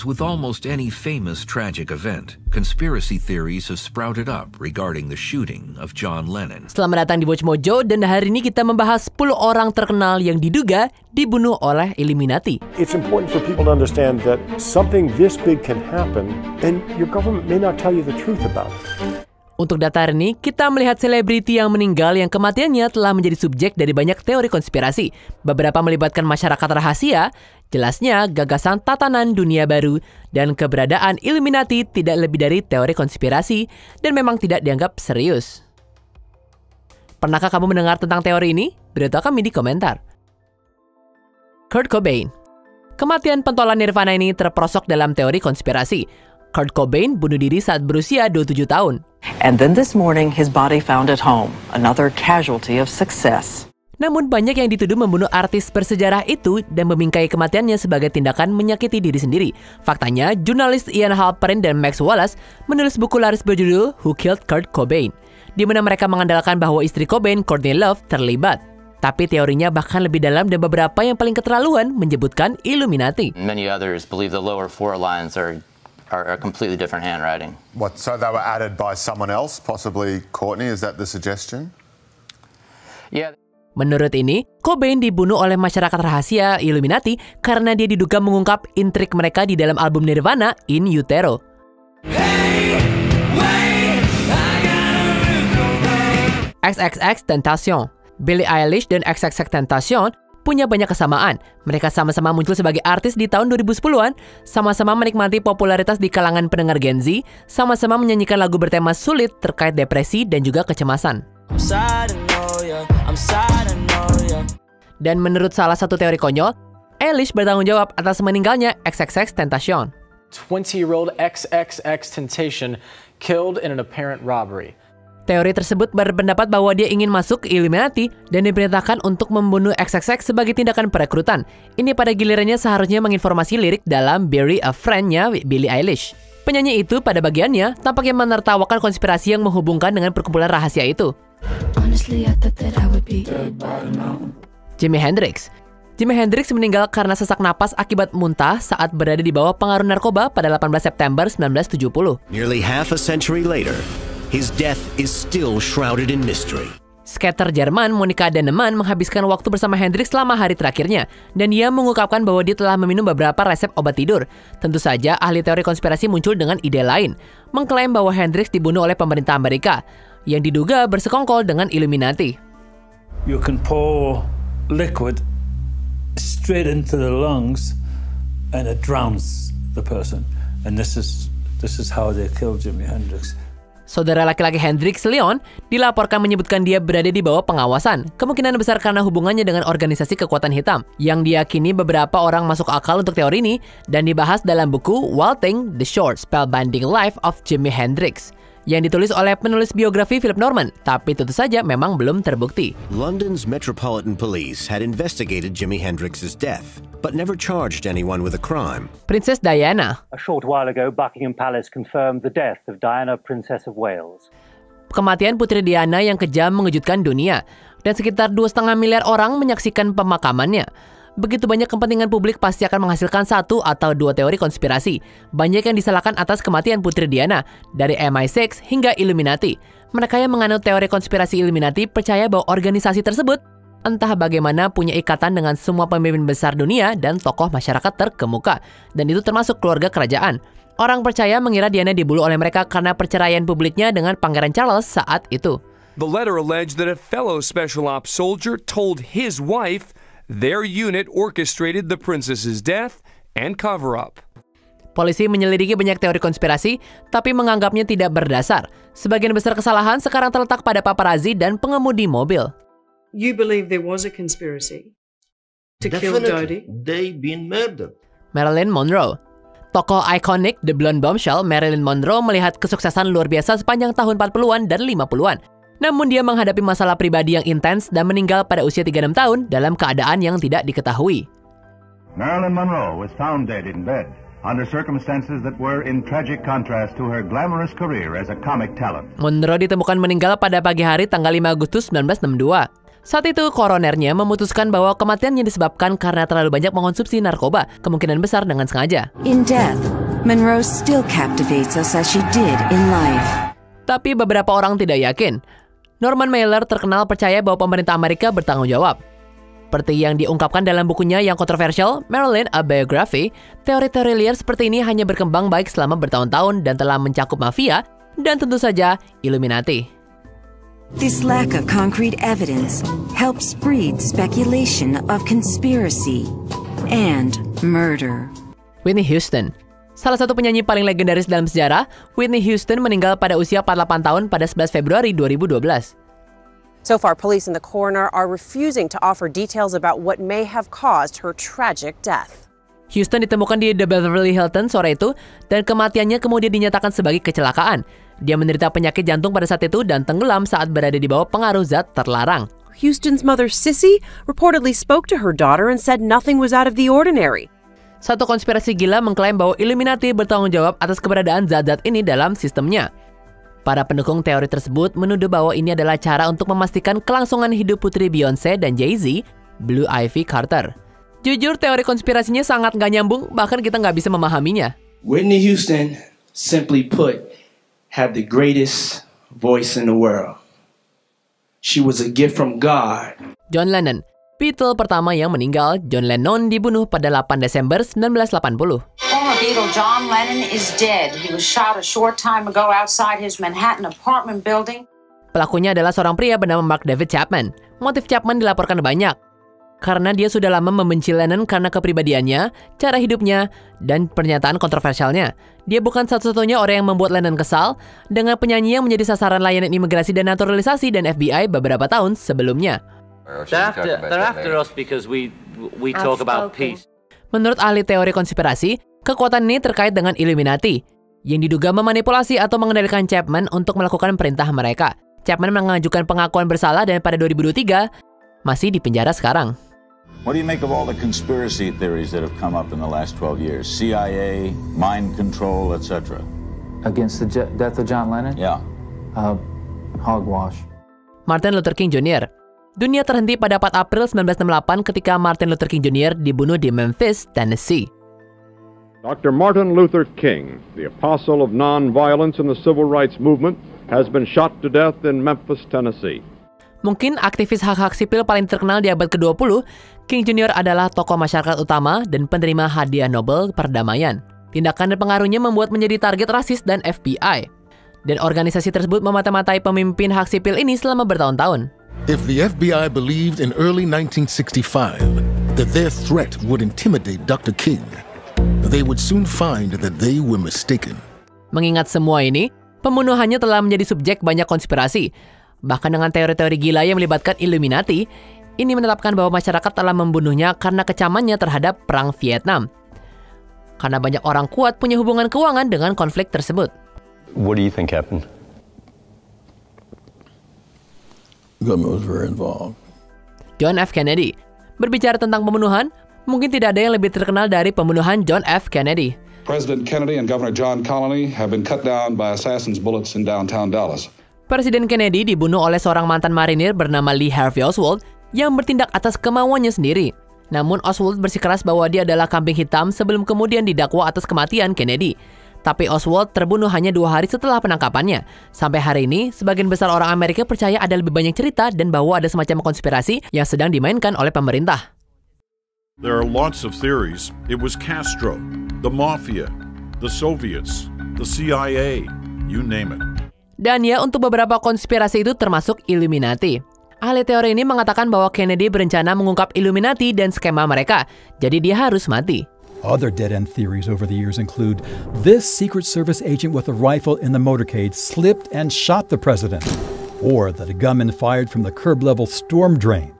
With almost any famous tragic event, conspiracy theories have sprouted up regarding the shooting of John Lennon. Selamat datang di Watch Mojo dan hari ini kita membahas 10 orang terkenal yang diduga dibunuh oleh Illuminati. It's important for people to understand that something this big can happen and your government may not tell you the truth about it. Untuk data ini, kita melihat selebriti yang meninggal yang kematiannya telah menjadi subjek dari banyak teori konspirasi. Beberapa melibatkan masyarakat rahasia, jelasnya gagasan tatanan dunia baru, dan keberadaan Illuminati tidak lebih dari teori konspirasi dan memang tidak dianggap serius. Pernahkah kamu mendengar tentang teori ini? Beritahu kami di komentar. Kurt Cobain Kematian pentolan Nirvana ini terperosok dalam teori konspirasi. Kurt Cobain bunuh diri saat berusia 27 tahun. And then this morning, his body found at home, another casualty of success. Namun banyak yang dituduh membunuh artis bersejarah itu dan memingkai kematiannya sebagai tindakan menyakiti diri sendiri. Faktanya, jurnalis Ian Halperin dan Max Wallace menulis buku laris berjudul Who Killed Kurt Cobain, di mana mereka mengandalkan bahwa istri Cobain, Courtney Love, terlibat. Tapi teorinya bahkan lebih dalam dan beberapa yang paling keterlaluan menyebutkan Illuminati. Many others believe the lower four lines are are, are completely different handwriting. What, so they were added by someone else, possibly Courtney? Is that the suggestion? Yeah. Menurut ini, Cobain dibunuh oleh masyarakat rahasia Illuminati karena dia diduga mengungkap intrik mereka di dalam album Nirvana In Utero. XXX Tentacion Billie Eilish dan XXX Tentacion punya banyak kesamaan. Mereka sama-sama muncul sebagai artis di tahun 2010-an, sama-sama menikmati popularitas di kalangan pendengar Gen Z, sama-sama menyanyikan lagu bertema sulit terkait depresi dan juga kecemasan. Dan menurut salah satu teori konyol, Eilish bertanggung jawab atas meninggalnya XXX Tentacion. 20-year-old XXX Temptation killed in an apparent robbery. Teori tersebut berpendapat bahwa dia ingin masuk ke Illuminati dan diperintahkan untuk membunuh XXX sebagai tindakan perekrutan. Ini pada gilirannya seharusnya menginformasi lirik dalam Bury a Friend-nya Billie Eilish. Penyanyi itu pada bagiannya tampaknya menertawakan konspirasi yang menghubungkan dengan perkumpulan rahasia itu. Jimi Hendrix Jimi Hendrix meninggal karena sesak napas akibat muntah saat berada di bawah pengaruh narkoba pada 18 September 1970. Nearly half a century later, His death is still shrouded in mystery. Skater Jerman Monica Dannemann menghabiskan waktu bersama Hendrix selama hari terakhirnya, dan dia mengungkapkan bahwa dia telah meminum beberapa resep obat tidur. Tentu saja, ahli teori konspirasi muncul dengan ide lain, mengklaim bahwa Hendrix dibunuh oleh pemerintah Amerika, yang diduga bersekongkol dengan Illuminati. You can pour liquid straight into the lungs, and it drowns the person. And this is this is how they killed Jimi Hendrix. Saudara laki-laki Hendrix Leon dilaporkan menyebutkan dia berada di bawah pengawasan, kemungkinan besar karena hubungannya dengan organisasi kekuatan hitam, yang diyakini beberapa orang masuk akal untuk teori ini dan dibahas dalam buku Walting The Short Spellbinding Life of Jimi Hendrix yang ditulis oleh penulis biografi Philip Norman, tapi tentu saja memang belum terbukti. London's Metropolitan Police had investigated Jimi Hendrix's death, but never charged anyone with a crime. Princess Diana A short while ago, Buckingham Palace confirmed the death of Diana, Princess of Wales. Kematian Putri Diana yang kejam mengejutkan dunia, dan sekitar 2,5 miliar orang menyaksikan pemakamannya. Begitu banyak kepentingan publik pasti akan menghasilkan satu atau dua teori konspirasi. Banyak yang disalahkan atas kematian Putri Diana, dari MI6 hingga Illuminati. Mereka yang menganut teori konspirasi Illuminati percaya bahwa organisasi tersebut entah bagaimana punya ikatan dengan semua pemimpin besar dunia dan tokoh masyarakat terkemuka, dan itu termasuk keluarga kerajaan. Orang percaya mengira Diana dibunuh oleh mereka karena perceraian publiknya dengan Pangeran Charles saat itu. The letter alleged that a fellow special ops soldier told his wife their unit orchestrated the princess's death and cover up. Polisi menyelidiki banyak teori konspirasi, tapi menganggapnya tidak berdasar. Sebagian besar kesalahan sekarang terletak pada paparazzi dan pengemudi mobil. You believe there was a conspiracy to kill Dodie? They been murdered. Marilyn Monroe Tokoh ikonik The Blonde Bombshell, Marilyn Monroe melihat kesuksesan luar biasa sepanjang tahun 40-an dan 50-an. Namun dia menghadapi masalah pribadi yang intens dan meninggal pada usia 36 tahun dalam keadaan yang tidak diketahui. Marilyn Monroe was found dead in bed under circumstances that were in tragic contrast to her glamorous career as a comic talent. Monroe ditemukan meninggal pada pagi hari tanggal 5 Agustus 1962. Saat itu, koronernya memutuskan bahwa kematiannya disebabkan karena terlalu banyak mengonsumsi narkoba, kemungkinan besar dengan sengaja. In death, Monroe still captivates us as she did in life. Tapi beberapa orang tidak yakin. Norman Mailer terkenal percaya bahwa pemerintah Amerika bertanggung jawab. Seperti yang diungkapkan dalam bukunya yang kontroversial, Marilyn A Biography, teori-teori liar seperti ini hanya berkembang baik selama bertahun-tahun dan telah mencakup mafia dan tentu saja Illuminati. This lack of concrete evidence helps breed speculation of conspiracy and murder. Whitney Houston Salah satu penyanyi paling legendaris dalam sejarah, Whitney Houston meninggal pada usia 48 tahun pada 11 Februari 2012. So far, police and the coroner are refusing to offer details about what may have caused her tragic death. Houston ditemukan di The Beverly Hilton sore itu dan kematiannya kemudian dinyatakan sebagai kecelakaan. Dia menderita penyakit jantung pada saat itu dan tenggelam saat berada di bawah pengaruh zat terlarang. Houston's mother, Sissy, reportedly spoke to her daughter and said nothing was out of the ordinary. Satu konspirasi gila mengklaim bahwa Illuminati bertanggung jawab atas keberadaan zat-zat ini dalam sistemnya. Para pendukung teori tersebut menuduh bahwa ini adalah cara untuk memastikan kelangsungan hidup putri Beyonce dan Jay-Z, Blue Ivy Carter. Jujur, teori konspirasinya sangat nggak nyambung, bahkan kita nggak bisa memahaminya. Whitney Houston, simply put, had the greatest voice in the world. She was a gift from God. John Lennon, Beatle pertama yang meninggal, John Lennon dibunuh pada 8 Desember 1980. Former Beatle John Lennon is dead. He was shot a short time ago outside his Manhattan apartment building. Pelakunya adalah seorang pria bernama Mark David Chapman. Motif Chapman dilaporkan banyak, karena dia sudah lama membenci Lennon karena kepribadiannya, cara hidupnya, dan pernyataan kontroversialnya. Dia bukan satu-satunya orang yang membuat Lennon kesal dengan penyanyi yang menjadi sasaran layanan imigrasi dan naturalisasi dan FBI beberapa tahun sebelumnya. Menurut ahli teori konspirasi, kekuatan ini terkait dengan Illuminati, yang diduga memanipulasi atau mengendalikan Chapman untuk melakukan perintah mereka. Chapman mengajukan pengakuan bersalah dan pada 2023 masih di penjara sekarang. What do you make of all the conspiracy theories that have come up in the last 12 years? CIA, mind control, etc. Against the death of John Lennon? Yeah. Uh, hogwash. Martin Luther King Jr. Dunia terhenti pada 4 April 1968 ketika Martin Luther King Jr. dibunuh di Memphis, Tennessee. Dr. Martin Luther King, the apostle of nonviolence in the civil rights movement, has been shot to death in Memphis, Tennessee. Mungkin aktivis hak-hak sipil paling terkenal di abad ke-20, King Jr. adalah tokoh masyarakat utama dan penerima hadiah Nobel perdamaian. Tindakan dan pengaruhnya membuat menjadi target rasis dan FBI. Dan organisasi tersebut memata-matai pemimpin hak sipil ini selama bertahun-tahun. If the FBI believed in early 1965 that their threat would intimidate Dr. King, they would soon find that they were mistaken. Mengingat semua ini, pembunuhannya telah menjadi subjek banyak konspirasi, Bahkan dengan teori-teori gila yang melibatkan Illuminati, ini menetapkan bahwa masyarakat telah membunuhnya karena kecamannya terhadap Perang Vietnam. Karena banyak orang kuat punya hubungan keuangan dengan konflik tersebut. What do you think happened? Government was very involved. John F. Kennedy. Berbicara tentang pembunuhan, mungkin tidak ada yang lebih terkenal dari pembunuhan John F. Kennedy. President Kennedy and Governor John Connally have been cut down by assassins' bullets in downtown Dallas. Presiden Kennedy dibunuh oleh seorang mantan marinir bernama Lee Harvey Oswald yang bertindak atas kemauannya sendiri. Namun Oswald bersikeras bahwa dia adalah kambing hitam sebelum kemudian didakwa atas kematian Kennedy. Tapi Oswald terbunuh hanya dua hari setelah penangkapannya. Sampai hari ini, sebagian besar orang Amerika percaya ada lebih banyak cerita dan bahwa ada semacam konspirasi yang sedang dimainkan oleh pemerintah. There are lots of theories. It was Castro, the Mafia, the Soviets, the CIA, you name it. Dan ya, untuk beberapa konspirasi itu termasuk Illuminati. Ahli teori ini mengatakan bahwa Kennedy berencana mengungkap Illuminati dan skema mereka, jadi dia harus mati. Other dead-end theories over the years include this Secret Service agent with a rifle in the motorcade slipped and shot the president, or that a gunman fired from the curb-level storm drain.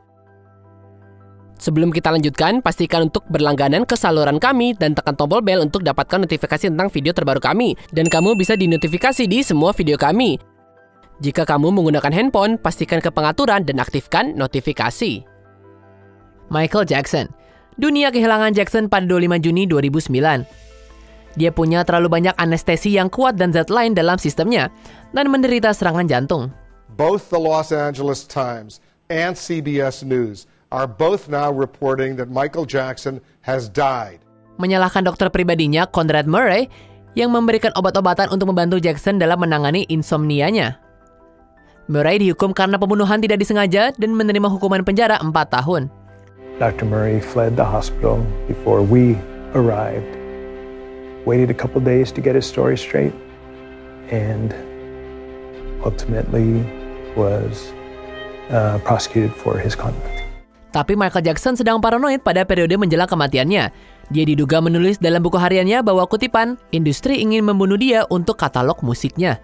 Sebelum kita lanjutkan, pastikan untuk berlangganan ke saluran kami dan tekan tombol bel untuk dapatkan notifikasi tentang video terbaru kami. Dan kamu bisa dinotifikasi di semua video kami. Jika kamu menggunakan handphone, pastikan ke pengaturan dan aktifkan notifikasi. Michael Jackson Dunia kehilangan Jackson pada 25 Juni 2009. Dia punya terlalu banyak anestesi yang kuat dan zat lain dalam sistemnya dan menderita serangan jantung. Both the Los Angeles Times and CBS News are both now reporting that Michael Jackson has died. Menyalahkan dokter pribadinya, Conrad Murray, yang memberikan obat-obatan untuk membantu Jackson dalam menangani insomnianya. Murray dihukum karena pembunuhan tidak disengaja dan menerima hukuman penjara 4 tahun. Dr. Murray fled the hospital before we arrived, waited a couple days to get his story straight, and ultimately was uh, prosecuted for his conduct. Tapi Michael Jackson sedang paranoid pada periode menjelang kematiannya. Dia diduga menulis dalam buku hariannya bahwa kutipan, industri ingin membunuh dia untuk katalog musiknya.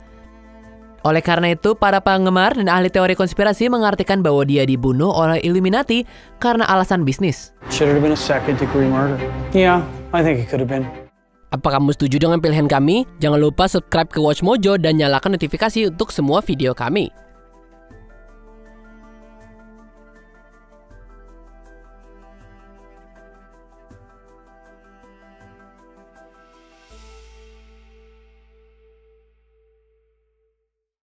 Oleh karena itu, para penggemar dan ahli teori konspirasi mengartikan bahwa dia dibunuh oleh Illuminati karena alasan bisnis. Should it have been a second degree murder? Yeah, I think it could have been. Apa kamu setuju dengan pilihan kami? Jangan lupa subscribe ke Watch Mojo dan nyalakan notifikasi untuk semua video kami.